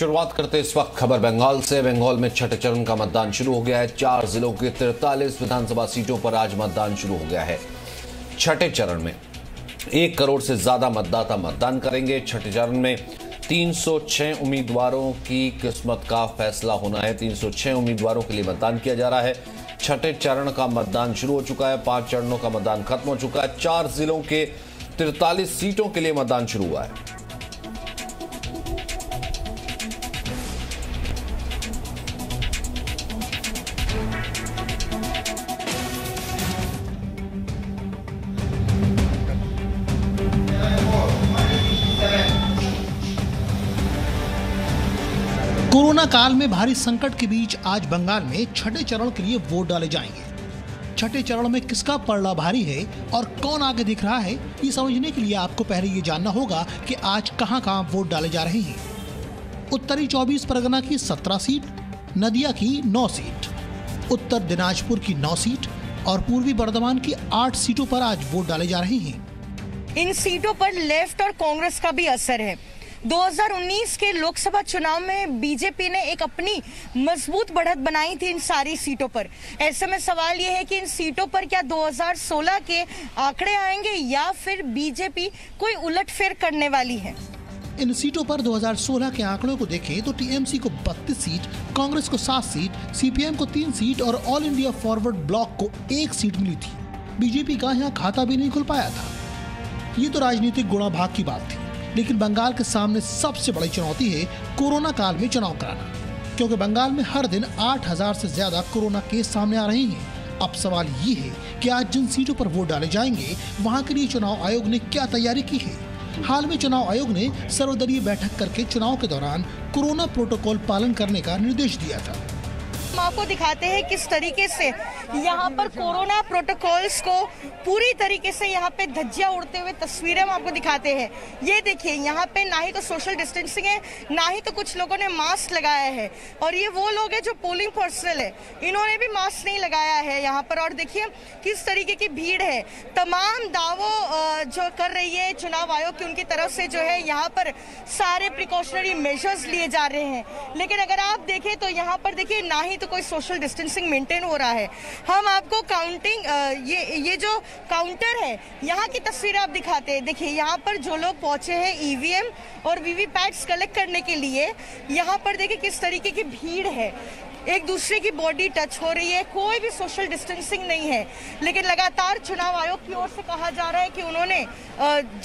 शुरुआत करते इस वक्त खबर बंगाल से। बंगाल में छठे चरण का मतदान शुरू हो गया है। चार जिलों की तिरतालीस विधानसभा सीटों पर आज मतदान शुरू हो गया है। छठे चरण में एक करोड़ से ज़्यादा मतदाता मतदान करेंगे। छठे चरण में 306 उम्मीदवारों की किस्मत का फैसला होना है। 306 उम्मीदवारों के लिए मतदान किया जा रहा है। छठे चरण का मतदान शुरू हो चुका है। पाँच चरणों का मतदान खत्म हो चुका है। चार जिलों के तिरतालीस सीटों के लिए मतदान शुरू हुआ है। कोरोना काल में भारी संकट के बीच आज बंगाल में छठे चरण के लिए वोट डाले जाएँगे। छठे चरण में किसका पड़ला भारी है और कौन आगे दिख रहा है, ये समझने के लिए आपको पहले ये जानना होगा कि आज कहाँ कहाँ वोट डाले जा रहे हैं। उत्तरी 24 परगना की 17 सीट, नदिया की 9 सीट, उत्तर दिनाजपुर की 9 सीट और पूर्वी बर्धमान की 8 सीटों पर आज वोट डाले जा रहे हैं। इन सीटों पर लेफ़्ट और कांग्रेस का भी असर है। 2019 के लोकसभा चुनाव में बीजेपी ने एक अपनी मज़बूत बढ़त बनाई थी इन सारी सीटों पर। ऐसे में सवाल ये है कि इन सीटों पर क्या 2016 के आंकड़े आएँगे या फिर बीजेपी कोई उलटफेर करने वाली है? इन सीटों पर 2016 के आंकड़ों को देखें तो टीएमसी को 32 सीट, कांग्रेस को 7 सीट, सीपीएम को 3 सीट और ऑल इंडिया फॉरवर्ड ब्लॉक को एक सीट मिली थी। बीजेपी का यहाँ खाता भी नहीं खुल पाया था। ये तो राजनीतिक गुणा भाग की बात थी। लेकिन बंगाल के सामने सबसे बड़ी चुनौती है कोरोना काल में चुनाव कराना। क्योंकि बंगाल में हर दिन 8000 से ज़्यादा कोरोना केस सामने आ रहे हैं। अब सवाल ये है कि आज जिन सीटों पर वोट डाले जाएँगे, वहाँ के लिए चुनाव आयोग ने क्या तैयारी की है? हाल में चुनाव आयोग ने सर्वदलीय बैठक करके चुनाव के दौरान कोरोना प्रोटोकॉल पालन करने का निर्देश दिया था। हम आपको दिखाते हैं किस तरीके से यहाँ पर कोरोना प्रोटोकॉल्स को पूरी तरीके से यहाँ पे धज्जियाँ उड़ते हुए तस्वीरें हम आपको दिखाते हैं। ये देखिए, यहाँ पे ना ही तो सोशल डिस्टेंसिंग है, ना ही तो कुछ लोगों ने मास्क लगाया है। और ये वो लोग हैं जो पोलिंग पर्सनल है। इन्होंने भी मास्क नहीं लगाया है यहाँ पर। और देखिए, किस तरीके की भीड़ है। तमाम दावों जो कर रही है चुनाव आयोग की उनकी तरफ़ से जो है यहाँ पर सारे प्रिकॉशनरी मेजर्स लिए जा रहे हैं। लेकिन अगर आप देखें तो यहाँ पर देखिए, ना ही तो कोई सोशल डिस्टेंसिंग मेंटेन हो रहा है। हम आपको काउंटिंग ये ये जो काउंटर है, यहाँ की तस्वीर आप दिखाते हैं। देखिए, यहाँ पर जो लोग पहुँचे हैं ईवीएम और वीवीपैट्स कलेक्ट करने के लिए, यहाँ पर देखिए किस तरीके की भीड़ है। एक दूसरे की बॉडी टच हो रही है, कोई भी सोशल डिस्टेंसिंग नहीं है। लेकिन लगातार चुनाव आयोग की ओर से कहा जा रहा है कि उन्होंने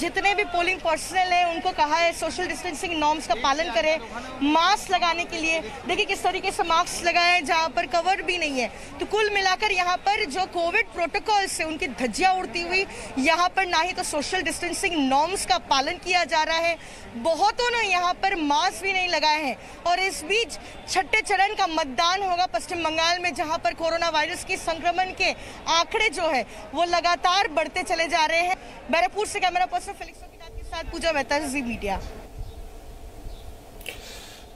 जितने भी पोलिंग पर्सनल हैं, उनको कहा है सोशल डिस्टेंसिंग नॉर्म्स का पालन करें मास्क लगाने के लिए। देखिए किस तरीके से मास्क लगाए जहाँ पर कवर भी नहीं है। तो कुल मिलाकर यहाँ पर जो कोविड प्रोटोकॉल से उनकी धज्जियाँ उड़ती हुई, यहाँ पर ना ही तो सोशल डिस्टेंसिंग नॉर्म्स का पालन किया जा रहा है। बहुतों ने यहाँ पर मास्क भी नहीं लगाए हैं। और इस बीच छठे चरण का मतदान मतदान होगा पश्चिम बंगाल में, जहाँ पर कोरोना वायरस के संक्रमण के आंकड़े जो है, वो लगातार बढ़ते चले जा रहे हैं। बैरकपुर से कैमरा पर्सन फिलिक्स के साथ पूजा मेहता, जी मीडिया।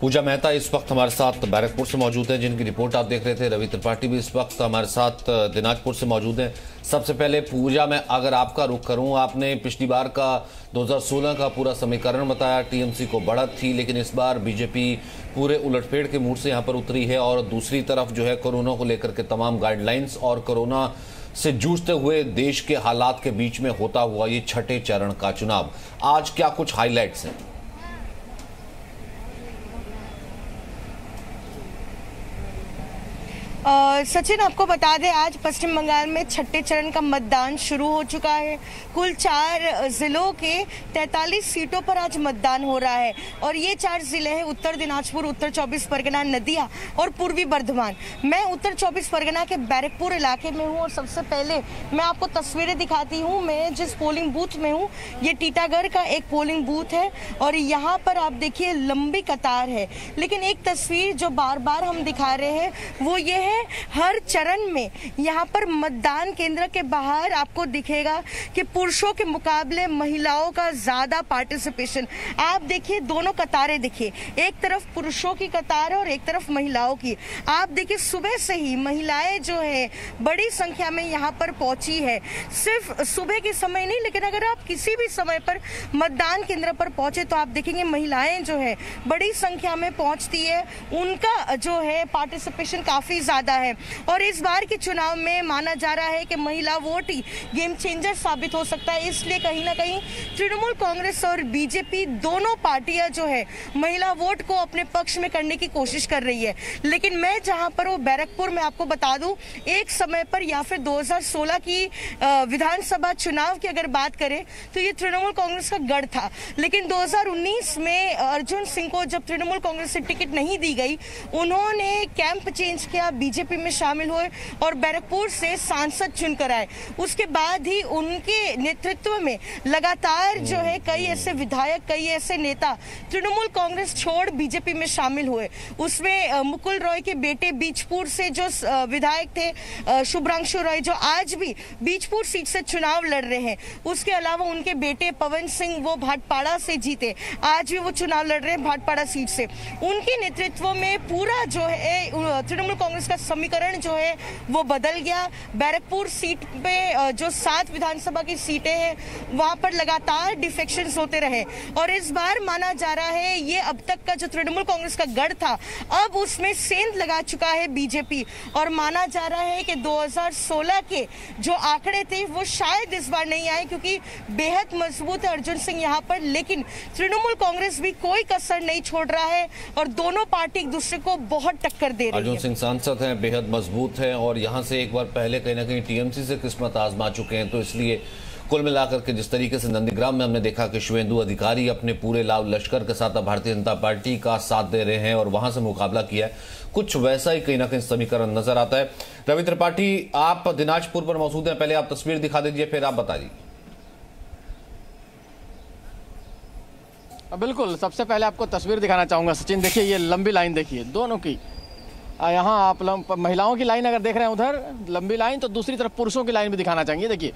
पूजा मेहता इस वक्त हमारे साथ बैरकपुर से मौजूद हैं, जिनकी रिपोर्ट आप देख रहे थे। रवि त्रिपाठी भी इस वक्त हमारे साथ दिनाजपुर से मौजूद हैं। सबसे पहले पूजा में अगर आपका रुख करूँ, आपने पिछली बार का 2016 का पूरा समीकरण बताया, टीएमसी को बढ़त थी, लेकिन इस बार बीजेपी पूरे उलटफेर के मूड से यहाँ पर उतरी है और दूसरी तरफ़ जो है कोरोना को लेकर के तमाम गाइडलाइंस और कोरोना से जूझते हुए देश के हालात के बीच में होता हुआ ये छठे चरण का चुनाव। आज क्या कुछ हाईलाइट्स हैं? सचिन आपको बता दें, आज पश्चिम बंगाल में छठे चरण का मतदान शुरू हो चुका है। कुल चार जिलों के 43 सीटों पर आज मतदान हो रहा है। और ये चार ज़िले हैं, उत्तर दिनाजपुर, उत्तर 24 परगना, नदिया और पूर्वी बर्धमान। मैं उत्तर 24 परगना के बैरकपुर इलाके में हूँ और सबसे पहले मैं आपको तस्वीरें दिखाती हूँ। मैं जिस पोलिंग बूथ में हूँ, ये टीटागढ़ का एक पोलिंग बूथ है और यहाँ पर आप देखिए लंबी कतार है। लेकिन एक तस्वीर जो बार बार हम दिखा रहे हैं, वो ये है हर चरण में यहाँ पर मतदान केंद्र के बाहर आपको दिखेगा कि पुरुषों के मुकाबले महिलाओं का ज़्यादा पार्टिसिपेशन आप देखिए, दोनों कतारें देखिए एक तरफ़ पुरुषों की कतार है और एक तरफ़ महिलाओं की। आप देखिए, सुबह से ही महिलाएँ जो है, बड़ी संख्या में यहाँ पर पहुँची है। सिर्फ़ सुबह के समय नहीं, लेकिन अगर आप किसी भी समय पर मतदान केंद्र पर पहुँचे तो आप देखेंगे महिलाएँ जो है, बड़ी संख्या में पहुँचती है। उनका जो है पार्टिसिपेशन काफ़ी ज़्यादा है। और इस बार के चुनाव में माना जा रहा है कि महिला वोट गेम चेंजर साबित हो सकता है। इसलिए कहीं ना कहीं तृणमूल कांग्रेस और बीजेपी दोनों पार्टियाँ जो है, महिला वोट को अपने पक्ष में करने की कोशिश कर रही है। लेकिन मैं जहाँ पर वो बैरकपुर, में आपको बता दूँ, एक समय पर या फिर 2016 की विधानसभा चुनाव की अगर बात करें तो ये तृणमूल कांग्रेस का गढ़ था। लेकिन 2019 में अर्जुन सिंह को जब तृणमूल कांग्रेस से टिकट नहीं दी गई, उन्होंने कैंप चेंज किया बीजेपी में शामिल हुए और बैरकपुर से सांसद चुनकर आए। उसके बाद ही उनके नेतृत्व में लगातार जो है कई ऐसे विधायक, कई ऐसे नेता तृणमूल कांग्रेस छोड़ बीजेपी में शामिल हुए। उसमें मुकुल रॉय के बेटे बीजपुर से जो विधायक थे शुभ्रांशु रॉय, जो आज भी बीजपुर सीट से चुनाव लड़ रहे हैं। उसके अलावा उनके बेटे पवन सिंह, वो भाटपाड़ा से जीते। आज भी वो चुनाव लड़ रहे हैं भाटपाड़ा सीट से। उनके नेतृत्व में पूरा जो है तृणमूल कांग्रेस का समीकरण जो है वो बदल गया। बैरकपुर सीट पे जो सात विधानसभा की सीटें हैं वहाँ पर लगातार डिफेक्शन होते रहे। और इस बार माना जा रहा है ये अब तक का जो तृणमूल कांग्रेस का गढ़ था अब उसमें सेंध लगा चुका है बीजेपी। और माना जा रहा है कि 2016 के जो आंकड़े थे वो शायद इस बार नहीं आए क्योंकि बेहद मज़बूत है अर्जुन सिंह यहाँ पर। लेकिन तृणमूल कांग्रेस भी कोई कसर नहीं छोड़ रहा है और दोनों पार्टी एक दूसरे को बहुत टक्कर दे रही है। अर्जुन सिंह सांसद हैं। बेहद मज़बूत हैं और यहाँ से एक बार पहले कहीं ना कहीं टीएमसी से किस्मत आजमा चुके हैं। तो इसलिए कुल मिलाकर के जिस तरीके से नंदीग्राम में हमने देखा कि शुभेंदु अधिकारी अपने पूरे लाभ लश्कर के साथ भारतीय जनता पार्टी का साथ दे रहे हैं और वहाँ से मुकाबला किया है, कुछ वैसा ही कहीं ना कहीं समीकरण नज़र आता है। रवि त्रिपाठी आप दिनाजपुर पर मौजूद हैं, पहले आप तस्वीर दिखा दीजिए, फिर आप बता दीजिए बिल्कुल, सबसे पहले आपको तस्वीर दिखाना चाहूँगा। सचिन, देखिए, ये लंबी लाइन देखिए, दोनों की। यहाँ आप महिलाओं की लाइन अगर देख रहे हैं उधर, लंबी लाइन तो दूसरी तरफ़ पुरुषों की लाइन भी दिखाना चाहेंगे। देखिए,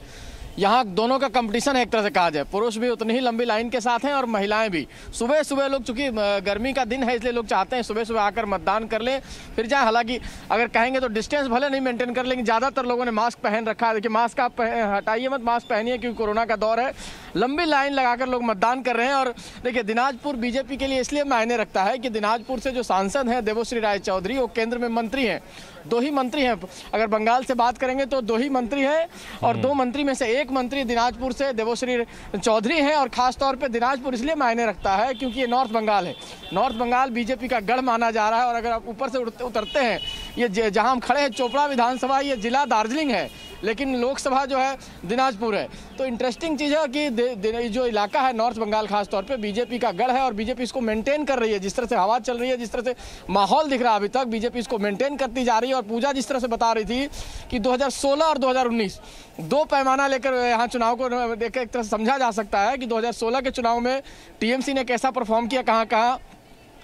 यहाँ दोनों का कंपटीशन है एक तरह से कहा जाए पुरुष भी उतनी ही लंबी लाइन के साथ हैं और महिलाएँ भी। सुबह सुबह लोग, चूँकि गर्मी का दिन है, इसलिए लोग चाहते हैं सुबह सुबह आकर मतदान कर लें। फिर जाए, हालाँकि अगर कहेंगे तो डिस्टेंस भले नहीं मेंटेन कर लेकिन ज़्यादातर लोगों ने मास्क पहन रखा है। देखिए मास्क आप हटाइए मत मास्क पहनिए, क्योंकि कोरोना का दौर है। लंबी लाइन लगाकर लोग मतदान कर रहे हैं और देखिए दिनाजपुर बीजेपी के लिए इसलिए मायने रखता है कि दिनाजपुर से जो सांसद हैं देवोश्री राय चौधरी वो केंद्र में मंत्री हैं। दो ही मंत्री हैं। अगर बंगाल से बात करेंगे तो दो ही मंत्री हैं और दो मंत्री में से एक मंत्री दिनाजपुर से देवोश्री चौधरी हैं और खास तौर पे दिनाजपुर इसलिए मायने रखता है क्योंकि ये नॉर्थ बंगाल है। नॉर्थ बंगाल बीजेपी का गढ़ माना जा रहा है और अगर आप ऊपर से उतरते हैं ये जहाँ हम खड़े हैं चोपड़ा विधानसभा ये जिला दार्जिलिंग है। लेकिन लोकसभा जो है, दिनाजपुर है। तो इंटरेस्टिंग चीज़ है कि जो इलाका है नॉर्थ बंगाल खासतौर पर बीजेपी का गढ़ है और बीजेपी इसको मेंटेन कर रही है। जिस तरह से हवा चल रही है, जिस तरह से माहौल दिख रहा है अभी तक बीजेपी इसको मेंटेन करती जा रही है। और पूजा जिस तरह से बता रही थी कि 2016 और 2019 दो पैमाना लेकर यहाँ चुनाव को एक तरह से समझा जा सकता है कि 2016 के चुनाव में टीएमसी ने कैसा परफॉर्म किया कहाँ कहाँ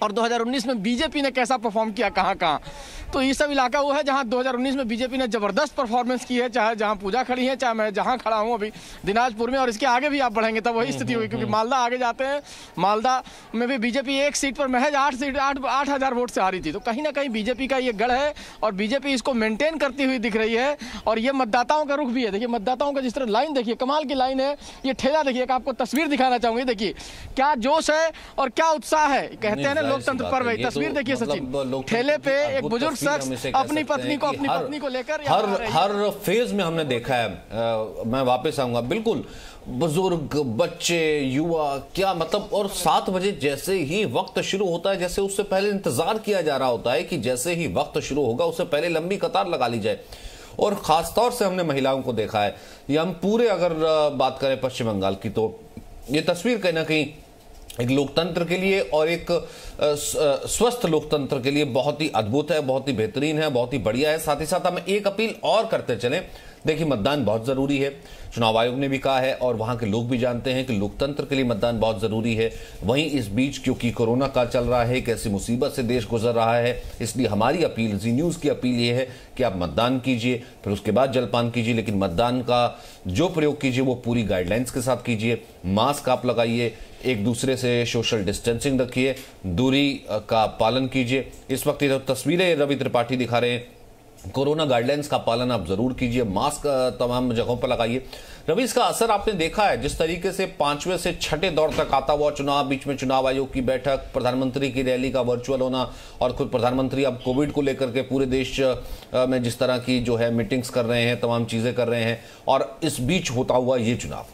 और 2019 में बीजेपी ने कैसा परफॉर्म किया, कहाँ कहाँ? तो ये सब इलाका वो है जहाँ 2019 में बीजेपी ने ज़बरदस्त परफॉर्मेंस की है, चाहे जहाँ पूजा खड़ी है, चाहे मैं जहाँ खड़ा हूँ अभी दिनाजपुर में, और इसके आगे भी आप बढ़ेंगे तब वही स्थिति होगी, क्योंकि। मालदा आगे जाते हैं। मालदा में भी बीजेपी एक सीट पर महज आठ सीट, आठ आठ हज़ार वोट से आ रही थी। तो कहीं ना कहीं बीजेपी का ये गढ़ है, और बीजेपी इसको मेंटेन करती हुई दिख रही है, और ये मतदाताओं का रुख भी है। देखिए, मतदाताओं का जिस तरह लाइन देखिए, कमाल की लाइन है। ये ठेला, देखिए आपको तस्वीर दिखाना चाहूँगी। देखिए, क्या जोश है और क्या उत्साह है। कहते हैं लोकतंत्र पर्व है तस्वीर देखिए मतलब सचिन। ठेले पे एक बुज़ुर्ग शख्स अपनी अपनी पत्नी को अपनी पत्नी को लेकर हर हर फ़ेज़ में हमने देखा है। मैं वापस आऊँगा। बिल्कुल बुज़ुर्ग बच्चे युवा क्या मतलब? और सात बजे जैसे ही वक्त शुरू होता है जैसे उससे पहले इंतज़ार किया जा रहा होता है कि जैसे ही वक्त शुरू होगा उससे पहले लंबी कतार लगा ली जाए। और खासतौर से हमने महिलाओं को देखा है। या हम पूरे अगर बात करें पश्चिम बंगाल की तो ये तस्वीर कहीं ना कहीं एक लोकतंत्र के लिए और एक स्वस्थ लोकतंत्र के लिए बहुत ही अद्भुत है, बहुत ही बेहतरीन है, बहुत ही बढ़िया है। साथ ही साथ हम एक अपील और करते चलें। देखिए, मतदान बहुत ज़रूरी है। चुनाव आयोग ने भी कहा है और वहाँ के लोग भी जानते हैं कि लोकतंत्र के लिए मतदान बहुत ज़रूरी है। वहीं इस बीच क्योंकि कोरोना काल चल रहा है कैसी मुसीबत से देश गुजर रहा है, इसलिए हमारी अपील, जी न्यूज़ की अपील ये है कि आप मतदान कीजिए, फिर उसके बाद जलपान कीजिए, लेकिन मतदान का जो प्रयोग कीजिए, वो पूरी गाइडलाइंस के साथ कीजिए, मास्क आप लगाइए एक दूसरे से सोशल डिस्टेंसिंग रखिए, दूरी का पालन कीजिए। इस वक्त ये तस्वीरें रवि त्रिपाठी दिखा रहे हैं। कोरोना गाइडलाइंस का पालन आप ज़रूर कीजिए मास्क तमाम जगहों पर लगाइए। रवि, इसका असर आपने देखा है, जिस तरीके से पाँचवें से छठे दौर तक आता हुआ चुनाव, बीच में चुनाव आयोग की बैठक, प्रधानमंत्री की रैली का वर्चुअल होना और खुद प्रधानमंत्री अब कोविड को लेकर के पूरे देश में जिस तरह की जो है मीटिंग्स कर रहे हैं, तमाम चीज़ें कर रहे हैं और इस बीच होता हुआ ये चुनाव।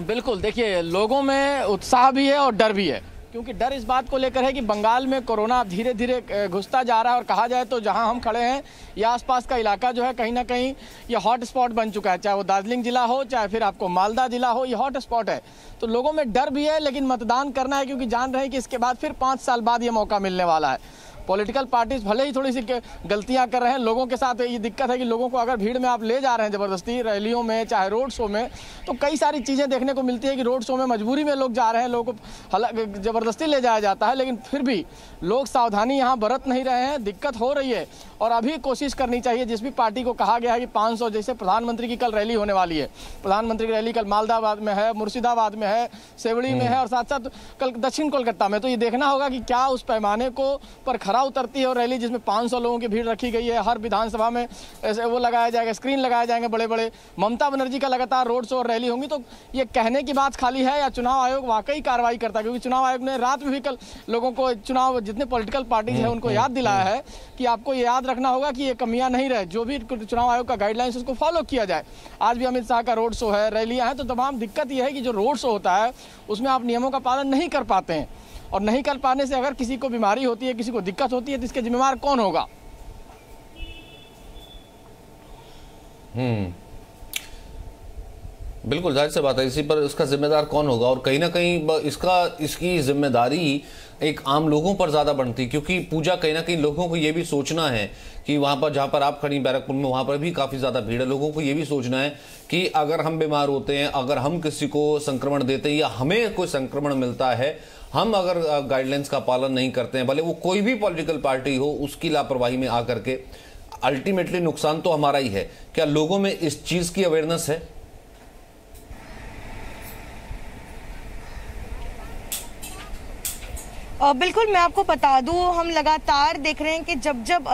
बिल्कुल, देखिए, लोगों में उत्साह भी है और डर भी है। क्योंकि डर इस बात को लेकर है कि बंगाल में कोरोना धीरे धीरे घुसता जा रहा है और कहा जाए तो जहाँ हम खड़े हैं, या आसपास का इलाका जो है कहीं ना कहीं ये हॉट स्पॉट बन चुका है, चाहे वो दार्जिलिंग जिला हो, चाहे फिर आपको मालदा जिला हो, ये हॉट स्पॉट है। तो लोगों में डर भी है, लेकिन मतदान करना है क्योंकि जान रहे हैं कि इसके बाद फिर पाँच साल बाद ये मौका मिलने वाला है। पॉलिटिकल पार्टीज़ भले ही थोड़ी सी गलतियाँ कर रहे हैं लोगों के साथ ये दिक्कत है कि लोगों को अगर भीड़ में आप ले जा रहे हैं ज़बरदस्ती रैलियों में चाहे रोड शो में तो कई सारी चीज़ें देखने को मिलती है कि रोड शो में मजबूरी में लोग जा रहे हैं लोगों को ज़बरदस्ती ले जाया जाता है लेकिन फिर भी लोग सावधानी यहाँ बरत नहीं रहे हैं दिक्कत हो रही है। और अभी कोशिश करनी चाहिए जिस भी पार्टी को कहा गया है कि पाँच सौ जैसे प्रधानमंत्री की कल रैली होने वाली है। प्रधानमंत्री की रैली कल मालदाबाद में है मुर्शिदाबाद में है सेवड़ी में है और साथ साथ कल दक्षिण कोलकाता में। तो ये देखना होगा कि क्या उस पैमाने को पर खरा उतरती है और रैली जिसमें 500 लोगों की भीड़ रखी गई है। हर विधानसभा में ऐसे वो लगाया जाएगा, स्क्रीन लगाए जाएँगे बड़े बड़े ममता बनर्जी का लगातार रोड शो और रैली होंगी तो ये कहने की बात खाली है या चुनाव आयोग वाकई कार्रवाई करता है? क्योंकि चुनाव आयोग ने रात में भी कल लोगों को चुनाव, जितने पॉलिटिकल पार्टीज़ है, उनको याद दिलाया है कि आपको ये याद रखना होगा कि ये कमियाँ नहीं रहे। जो भी चुनाव आयोग का गाइडलाइंस उसको फॉलो किया जाए। आज भी अमित शाह का रोड शो है, रैलियाँ हैं तो तमाम दिक्कत यह है कि जो रोड शो होता है, उसमें आप नियमों का पालन नहीं कर पाते हैं। और नहीं कर पाने से अगर किसी को बीमारी होती है, किसी को दिक्कत होती है तो इसके जिम्मेवार कौन होगा? हम्म। बिल्कुल, ज़ाहिर से बात है, इसी पर इसका जिम्मेदार कौन होगा? और कहीं ना कहीं इसका, इसकी ज़िम्मेदारी एक आम लोगों पर ज़्यादा बनती क्योंकि पूजा कहीं ना कहीं लोगों को यह भी सोचना है कि वहाँ पर, जहाँ पर आप खड़ी बैरकपुर में, वहाँ पर भी काफ़ी ज़्यादा भीड़ है। लोगों को यह भी सोचना है कि अगर हम बीमार होते हैं, अगर हम किसी को संक्रमण देते हैं या हमें कोई संक्रमण मिलता है, हम अगर गाइडलाइंस का पालन नहीं करते हैं, भले वो कोई भी पॉलिटिकल पार्टी हो, उसकी लापरवाही में आकर के अल्टीमेटली नुकसान तो हमारा ही है। क्या लोगों में इस चीज़ की अवेयरनेस है? बिल्कुल मैं आपको बता दूँ, हम लगातार देख रहे हैं कि जब जब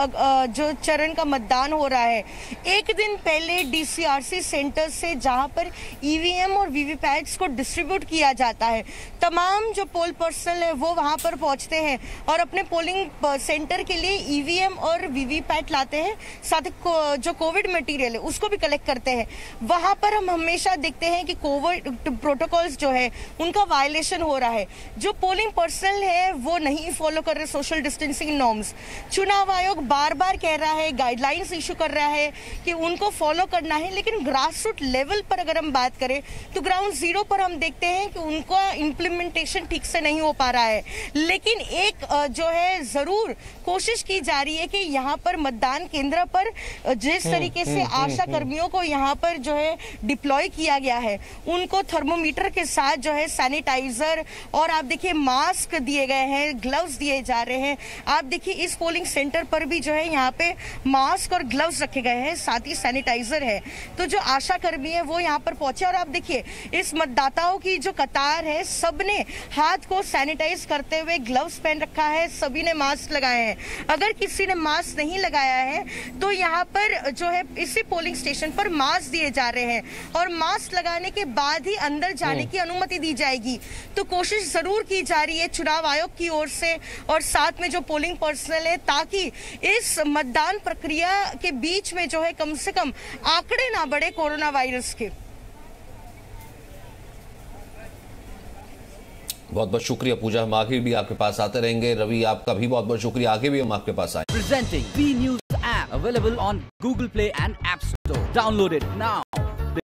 जो चरण का मतदान हो रहा है, एक दिन पहले डीसीआरसी सेंटर से जहाँ पर ईवीएम और वीवीपैट्स को डिस्ट्रीब्यूट किया जाता है, तमाम जो पोल पर्सनल है, वो वहाँ पर पहुँचते हैं और अपने पोलिंग सेंटर के लिए ईवीएम और वीवीपैट लाते हैं, साथ ही जो कोविड मटीरियल है, उसको भी कलेक्ट करते हैं। वहाँ पर हम हमेशा देखते हैं कि कोविड प्रोटोकॉल्स जो है, उनका वायलेशन हो रहा है। जो पोलिंग पर्सनल है वो नहीं फॉलो कर रहे सोशल डिस्टेंसिंग नॉर्म्स चुनाव आयोग बार बार कह रहा है गाइडलाइंस इशू कर रहा है कि उनको फॉलो करना है लेकिन ग्रास रूट लेवल पर अगर हम बात करें तो ग्राउंड ज़ीरो पर हम देखते हैं कि उनका इम्प्लीमेंटेशन ठीक से नहीं हो पा रहा है. लेकिन एक जो है ज़रूर कोशिश की जा रही है कि यहाँ पर मतदान केंद्र पर जिस हम्म, तरीके से हम्म, आशा हम्म, कर्मियों को यहाँ पर जो है डिप्लॉय किया गया है उनको थर्मोमीटर के साथ जो है सैनिटाइजर और आप देखिए मास्क दिए गए हैं ग्लव्स दिए जा रहे हैं। आप देखिए इस पोलिंग सेंटर पर भी जो है यहाँ पे मास्क और ग्लव्स रखे गए हैं साथ ही सैनिटाइजर है। तो जो आशा कर्मी है वो यहाँ पर पहुँचे और आप देखिए इस मतदाताओं की जो कतार है सबने हाथ को सैनिटाइज करते हुए ग्लव्स पहन रखा है सभी ने मास्क लगाए हैं। अगर किसी ने मास्क नहीं लगाया है तो यहाँ पर जो है इसी पोलिंग स्टेशन पर मास्क दिए जा रहे हैं। और मास्क लगाने के बाद ही अंदर जाने हम्म। की अनुमति दी जाएगी। तो कोशिश ज़रूर की जा रही है चुनाव आयोग की ओर से और साथ में जो पोलिंग पर्सनल है ताकि इस मतदान प्रक्रिया के बीच में जो है कम से कम आंकड़े ना बढ़े कोरोना वायरस के। बहुत बहुत शुक्रिया पूजा हम आगे भी आपके पास आते रहेंगे। रवि आपका भी बहुत बहुत शुक्रिया। आगे भी हम आपके पास आए। Presenting B news app available on Google Play and app store download it now